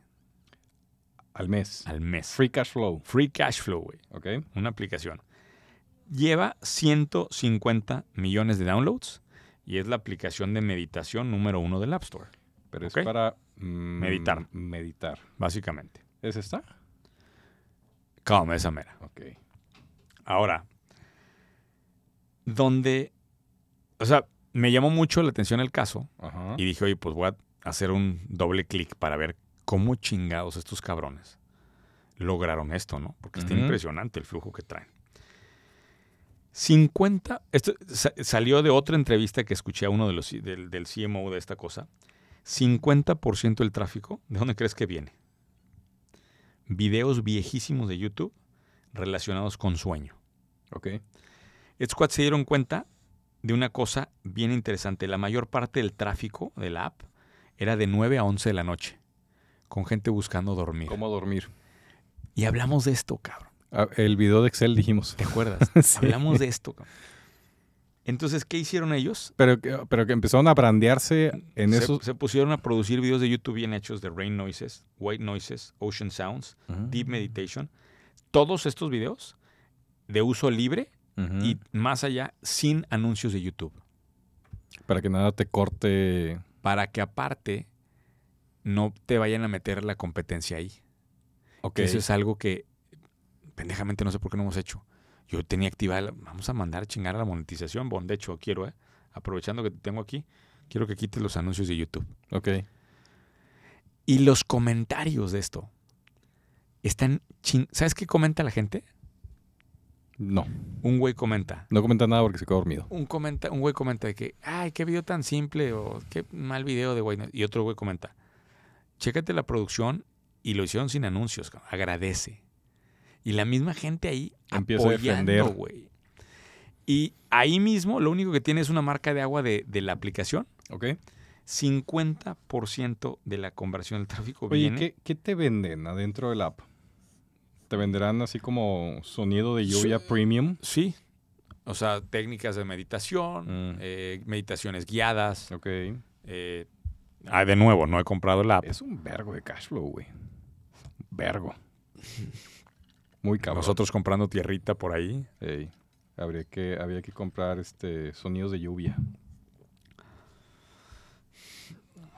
Al mes. Al mes. Free cash flow. Free cash flow, güey. Ok. Una aplicación. Lleva 150 millones de downloads y es la aplicación de meditación número uno del App Store, Pero es para mm, Meditar. Meditar. básicamente. ¿Es esta? Calm, esa mera. Ok. Ahora, donde, o sea, me llamó mucho la atención el caso Ajá. Y dije, oye, pues voy a hacer un doble clic para ver cómo chingados estos cabrones lograron esto, ¿no? Porque está Ujú. impresionante el flujo que traen. 50, esto sa- salió de otra entrevista que escuché a uno de los, del, del CMO de esta cosa. 50% del tráfico, ¿de dónde crees que viene? Videos viejísimos de YouTube relacionados con sueño. Ok. Estos se dieron cuenta de una cosa bien interesante. La mayor parte del tráfico de la app era de 9 a 11 de la noche, con gente buscando dormir. ¿Cómo dormir? Y hablamos de esto, cabrón. Ah, el video de Excel dijimos. ¿Te acuerdas? Sí. Hablamos de esto, cabrón. Entonces, ¿qué hicieron ellos? Pero, que- pero que empezaron a brandearse en se, esos. se pusieron a producir videos de YouTube bien hechos de rain noises, white noises, ocean sounds, deep meditation. Todos estos videos de uso libre Y más allá sin anuncios de YouTube. Para que nada te corte. Para que aparte no te vayan a meter la competencia ahí. Ok. Que Eso es algo que pendejamente no sé por qué no hemos hecho. Yo tenía activada, vamos a mandar a chingar a la monetización, Bon. De hecho, quiero, ¿eh? aprovechando que te tengo aquí, quiero que quites los anuncios de YouTube. Ok. Y los comentarios de esto están chin... ¿Sabes qué comenta la gente? No. Un güey comenta. No comenta nada porque se quedó dormido. Un, comenta, un güey comenta de que, ay, qué video tan simple o qué mal video de güey. Y otro güey comenta, chécate la producción y lo hicieron sin anuncios, agradece. Y la misma gente ahí Empieza a apoyando, defender. güey. Y ahí mismo lo único que tiene es una marca de agua de, de la aplicación. Ok. 50% de la conversión del tráfico Oye, viene. ¿qué, qué te venden adentro del app? ¿Te venderán así como sonido de lluvia Sí. premium? Sí. O sea, técnicas de meditación, Mm. eh, meditaciones guiadas. Ok. eh, ah, de nuevo, no he comprado la app. Es un vergo de cash flow, güey. Vergo. Muy cabrón. Nosotros comprando tierrita por ahí. Ey, habría que, habría que comprar este sonidos de lluvia.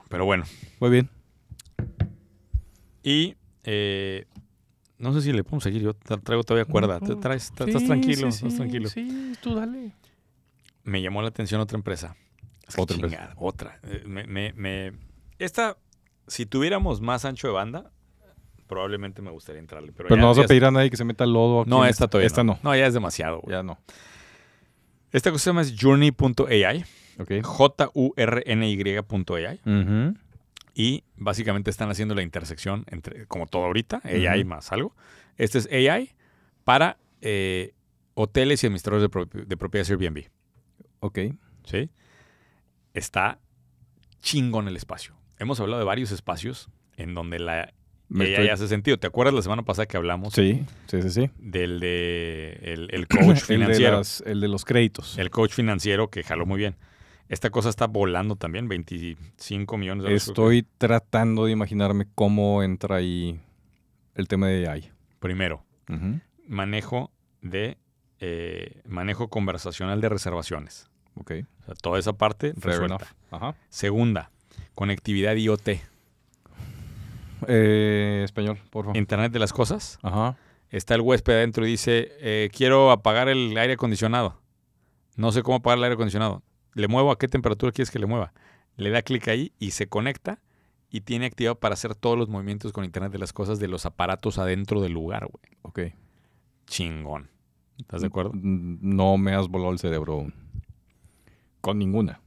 Pero bueno. Muy bien. Y eh, no sé si le podemos seguir. Yo tra- traigo todavía cuerda. Te traes, Sí, estás tranquilo, sí, estás tranquilo. Sí, tú dale. Me llamó la atención otra empresa. Es que Otra empresa. Otra. Eh, me- me- me- Esta, si tuviéramos más ancho de banda, probablemente me gustaría entrarle. Pero, Pero ya- no vas a pedir a nadie que se meta al lodo aquí. No, esta todavía Esta no. No, ya es demasiado. güey. Ya no. Esta cosa se llama es journey.ai. J-U-R-N-Y.ai. Ujú. Y básicamente están haciendo la intersección entre, como todo ahorita, AI más algo. Este es AI para eh, hoteles y administradores de, pro- de propiedades Airbnb. Ok. ¿sí? Está chingón el espacio. Hemos hablado de varios espacios en donde la Me AI estoy- hace sentido. ¿Te acuerdas la semana pasada que hablamos Sí, sí, sí, sí. del de el, el coach el, de financiero? las- el de los créditos. El coach financiero que jaló muy bien. Esta cosa está volando también, 25 millones de dólares. Estoy tratando de imaginarme cómo entra ahí el tema de AI. Primero, manejo de eh, manejo conversacional de reservaciones. Ok. O sea, toda esa parte Fair resuelta. Ajá. Segunda, conectividad IoT, Eh, español, por favor. Internet de las cosas. Ajá. Está el huésped adentro y dice, eh, quiero apagar el aire acondicionado. No sé cómo apagar el aire acondicionado. ¿Le muevo a qué temperatura quieres que le mueva? Le da clic ahí y se conecta y tiene activado para hacer todos los movimientos con Internet de las cosas de los aparatos adentro del lugar, güey. Ok. Chingón. ¿Estás de acuerdo? No me has volado el cerebro aún. Con ninguna.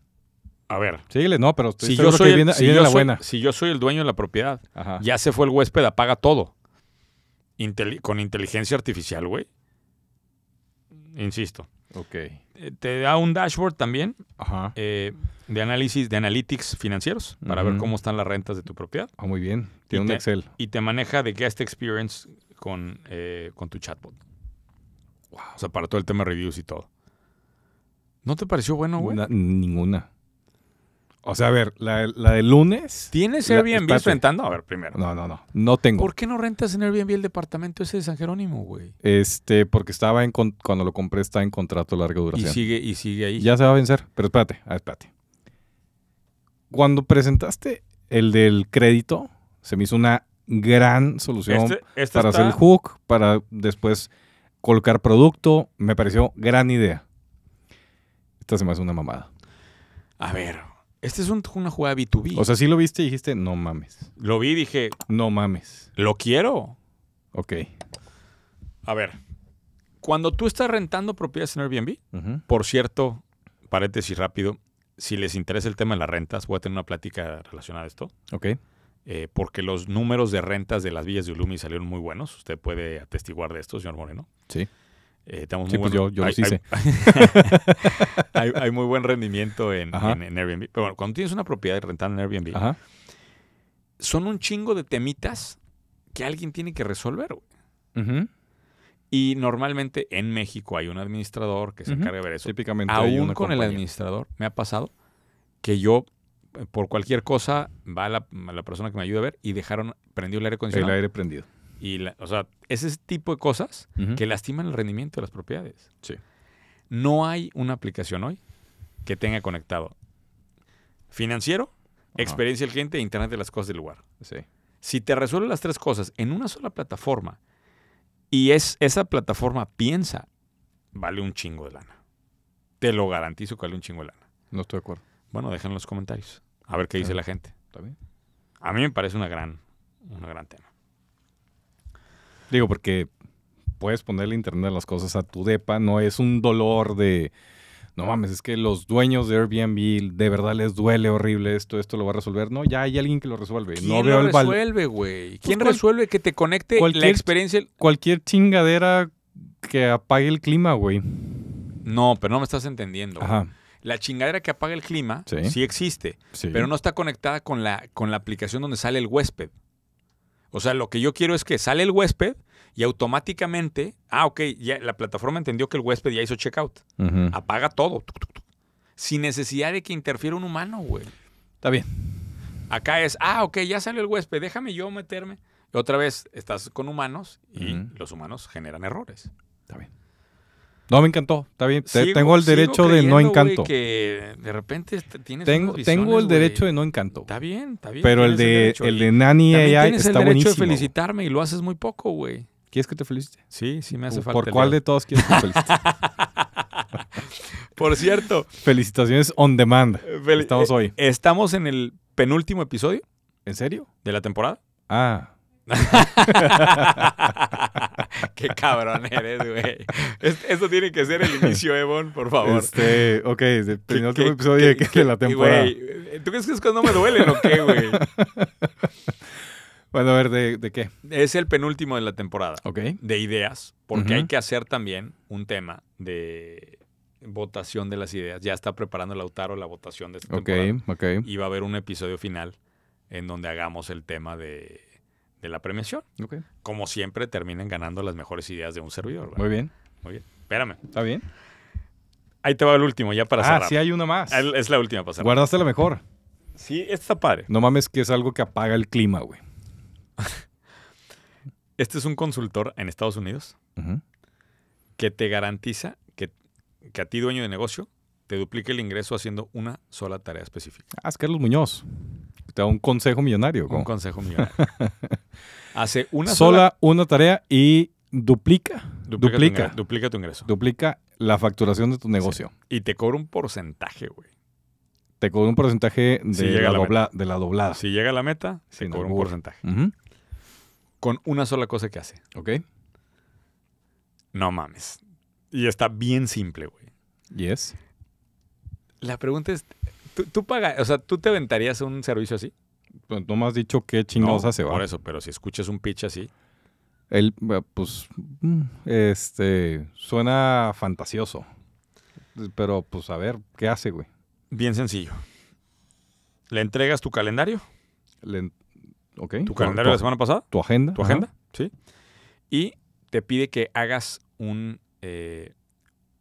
A ver, Síguele, no, pero estoy si yo, soy que el, viene, si viene yo la soy- buena. si yo soy el dueño de la propiedad, Ajá. ya se fue el huésped, apaga todo. Con inteligencia artificial, güey. Insisto. Ok. Eh, Te da un dashboard también Ajá. eh, de análisis, de analytics financieros para ver cómo están las rentas de tu propiedad. Ah, muy bien. Tiene Y un te- Excel. Y te maneja de guest experience con, eh, con tu chatbot. O sea, para todo el tema de reviews y todo. ¿No te pareció bueno, güey? Na- ninguna. O sea, a ver, la, la del lunes. ¿Tienes La- Airbnb espérate. rentando? A ver, primero. No, no, no. No tengo. ¿Por qué no rentas en Airbnb el departamento ese de San Jerónimo, güey? Este, porque estaba en con- cuando lo compré estaba en contrato larga Y duración. sigue, y sigue ahí. Ya se va a vencer. Pero espérate, espérate. Cuando presentaste el del crédito, se me hizo una gran solución Este, este para está- hacer el hook, para después colocar producto. Me pareció gran idea. Esta se me hace una mamada. A ver, este es un- una jugada B2B. O sea, sí lo viste y dijiste, no mames. lo vi y dije, No mames. lo quiero. Ok. A ver, cuando tú estás rentando propiedades en Airbnb, por cierto, paréntesis rápido, si les interesa el tema de las rentas, voy a tener una plática relacionada a esto, Ok. eh, porque los números de rentas de las villas de Ulumi salieron muy buenos. Usted puede atestiguar de esto, señor Moreno. Sí. Eh, tenemos Sí, muy pues buen- yo- yo hay, los hice. hay- hay- hay muy buen rendimiento en, Ajá. en- en Airbnb. Pero bueno, cuando tienes una propiedad rentada en Airbnb, Ajá. son un chingo de temitas que alguien tiene que resolver. Y normalmente en México hay un administrador que se encarga de ver eso. Típicamente. Aún con el administrador, me ha pasado que yo, eh, por cualquier cosa, va la, la persona que me ayuda a ver y dejaron prendido el aire El acondicionado. aire prendido. Y la- o sea, ese tipo de cosas que lastiman el rendimiento de las propiedades. Sí. No hay una aplicación hoy que tenga conectado financiero, Ajá. experiencia del cliente e internet de las cosas del lugar. Sí. Si te resuelve las tres cosas en una sola plataforma y es esa plataforma piensa, vale un chingo de lana. Te lo garantizo que vale un chingo de lana. No estoy de acuerdo. Bueno, déjenlo en los comentarios. A ver qué dice la gente. ¿Está bien? A mí me parece una gran, una gran tema. Digo, porque puedes ponerle internet a las cosas a tu depa, no es un dolor de, no mames, es que los dueños de Airbnb de verdad les duele horrible esto, esto lo va a resolver. No, ya hay alguien que lo resuelve. ¿Quién no veo lo el resuelve, güey? ¿Quién cual- resuelve que te conecte la experiencia? Cualquier chingadera que apague el clima, güey. No, pero no me estás entendiendo. Ajá. La chingadera que apaga el clima sí, Sí. existe, Sí. pero no está conectada con la, con la aplicación donde sale el huésped. O sea, lo que yo quiero es que sale el huésped y automáticamente, ah, ok, ya la plataforma entendió que el huésped ya hizo checkout. Ujú. Apaga todo. tuc, tuc, tuc, sin necesidad de que interfiera un humano, güey. Está bien. Acá es, ah, ok, ya salió el huésped, déjame yo meterme. Y otra vez, estás con humanos y los humanos generan errores. Está bien. No, me encantó. Está bien. Sigo- tengo el derecho de no encanto. que de repente tienes Tengo, unas tengo el derecho de no encanto. Está bien, está bien. Pero el tienes de el de Nani AI tienes está el derecho buenísimo. de felicitarme y lo haces muy poco, güey. ¿Quieres que te felicite? Sí, sí me hace falta. ¿Por cuál de todos quieres que te felicite? Por cierto, Felicitaciones on demand. fel- Estamos eh, hoy. Estamos en el penúltimo episodio ¿En serio? de la temporada. Ah, Qué cabrón eres, güey. Es- Esto tiene que ser el inicio, Evon, por favor. este, ok, el ¿Qué- primer qué- episodio qué- de, que- qué- de la temporada. güey, ¿Tú crees que es cuando me duelen o qué, güey? Bueno, a ver, ¿de, de qué? Es el penúltimo de la temporada. Ok. De ideas, porque hay que hacer también un tema de votación de las ideas. Ya está preparando Lautaro la votación de esta Ok, temporada. ok. Y va a haber un episodio final en donde hagamos el tema de, de la premiación. ok. Como siempre, terminen ganando las mejores ideas de un servidor. ¿verdad? Muy bien. Muy bien. Espérame. ¿Está bien? Ahí te va el último, ya para ah, cerrar. sí hay una más. El- Es la última para cerrar. Guardaste la mejor. Sí, esta está padre. No mames que es algo que apaga el clima, güey. Este es un consultor en Estados Unidos que te garantiza que, que a ti, dueño de negocio, te duplique el ingreso haciendo una sola tarea específica. Ah, es Carlos Muñoz. Te da un consejo millonario. ¿cómo? Un consejo millonario. Hace una sola... Sola una tarea y duplica. duplica, Duplica. Tu ingreso, duplica tu ingreso. Duplica la facturación de tu negocio. Y te cobra un porcentaje, güey. Te cobra un porcentaje de, Si llega la, a la dobla- de la doblada. Si llega a la meta, se cobra un porcentaje. Con una sola cosa que hace. Ok. No mames. Y está bien simple, güey. Yes. La pregunta es, ¿tú, tú pagas, o sea, ¿tú te aventarías un servicio así? Pues no me has dicho qué chingados No, hace, ¿va? Por eso, pero si escuchas un pitch así, Él, eh, pues, mm, este, suena fantasioso. Pero, pues, a ver, ¿qué hace, güey? bien sencillo. Le entregas tu calendario, Le- ok. tu calendario de la semana pasada, Tu agenda. tu ajá. agenda, ¿sí? Y te pide que hagas un, eh,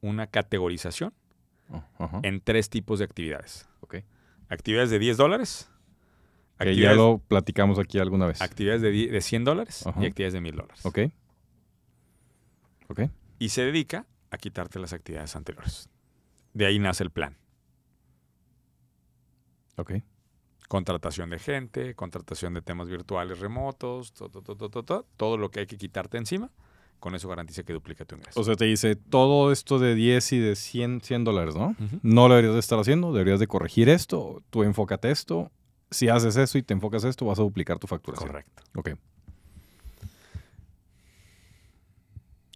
una categorización Oh, en tres tipos de actividades. Ok. Actividades de 10 dólares, Que ya lo platicamos aquí alguna vez. actividades de, die- de 100 dólares y actividades de 1000 dólares. Ok. Ok. Y se dedica a quitarte las actividades anteriores. De ahí nace el plan. Ok. Contratación de gente, contratación de temas virtuales remotos, to- to- to- to- to- to- todo lo que hay que quitarte encima. Con eso garantiza que duplica tu ingreso. O sea, te dice todo esto de 10 y de 100, 100 dólares, ¿no? No lo deberías de estar haciendo, deberías de corregir esto, tú enfócate esto. Si haces eso y te enfocas esto, vas a duplicar tu facturación. Correcto. Ok.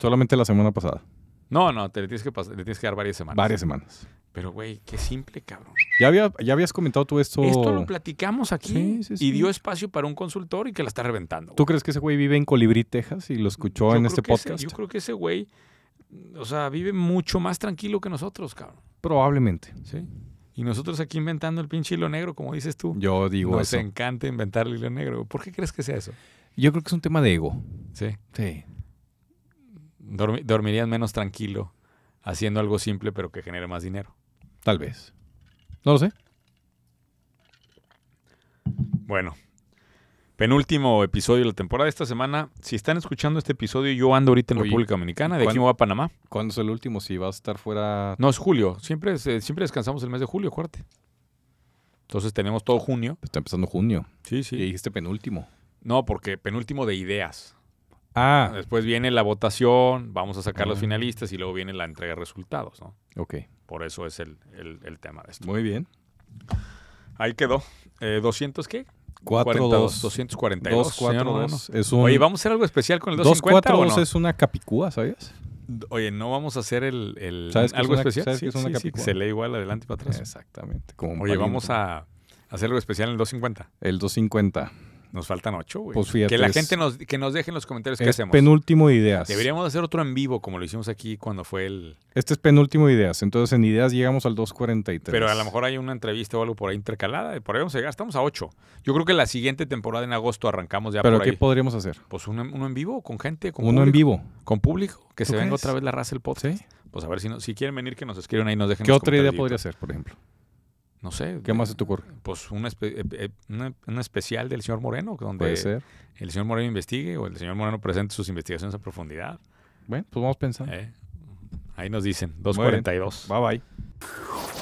Solamente la semana pasada. No, no, te le tienes que, pas- le tienes que dar varias semanas. Varias semanas. Pero, güey, qué simple, cabrón. Ya, había, ya habías comentado tú esto. Esto lo platicamos aquí Sí, sí, y dio espacio para un consultor y que la está reventando. ¿Tú crees que ese güey vive en Colibrí, Texas y lo escuchó Yo en este ese- podcast? yo creo que ese güey, o sea, vive mucho más tranquilo que nosotros, cabrón. Probablemente. ¿Sí? Y nosotros aquí inventando el pinche hilo negro, como dices tú. Yo digo Nos eso. encanta inventar el hilo negro. ¿Por qué crees que sea eso? Yo creo que es un tema de ego. Sí. Sí. Dormi- dormirías menos tranquilo haciendo algo simple pero que genere más dinero. Tal vez. No lo sé. Bueno, penúltimo episodio de la temporada de esta semana. Si están escuchando este episodio, yo ando ahorita en Oye, República Dominicana. De aquí ¿cuándo- me voy a Panamá. ¿Cuándo es el último? Si vas a estar fuera. No, es julio. Siempre, es- eh, siempre descansamos el mes de julio, acuérdate. Entonces tenemos todo junio. Está empezando junio. Sí, Y sí. dijiste penúltimo. No, porque penúltimo de ideas. Ah, Después viene la votación, vamos a sacar los Ah. finalistas y luego viene la entrega de resultados, ¿no? ok. Por eso es el, el- el tema de esto. Muy bien. Ahí quedó. Eh, ¿200 qué? 4 42, 2 242. 2 4 señor 2 es un Oye, ¿vamos a hacer algo especial con el 2 250 4 o 2 no? es una capicúa, ¿sabías? Oye, ¿no vamos a hacer el, el- ¿Sabes qué es algo una- especial? sabes Sí, qué es una sí, sí, capicúa? se lee igual adelante y para atrás. Exactamente. como Oye, palíndromo. vamos a hacer algo especial en el 250. el 250. Nos faltan 8, güey. Pues fíjate, que la gente nos, que nos deje en los comentarios qué Es hacemos. penúltimo de ideas. Deberíamos hacer otro en vivo como lo hicimos aquí cuando fue el... Este es penúltimo de ideas. Entonces en ideas llegamos al 243. Pero a lo mejor hay una entrevista o algo por ahí intercalada. Por ahí vamos a llegar. Estamos a 8. Yo creo que la siguiente temporada en agosto arrancamos ya ¿Pero por qué ahí. podríamos hacer? Pues uno, uno en vivo, con gente, con Uno en vivo. Con público. Que ¿Tú se venga crees? otra vez la raza del podcast. ¿Sí? Pues a ver si, no, si quieren venir, que nos escriban ahí, nos dejen ¿Qué los otra idea podría ser, por ejemplo? No sé. ¿Qué más se te ocurre? Pues espe- eh, eh, una- un especial del señor Moreno, donde Puede ser. el señor Moreno investigue o el señor Moreno presente sus investigaciones a profundidad. Bueno, pues vamos pensando. Eh, Ahí nos dicen, Muy bien. 242. Bye bye.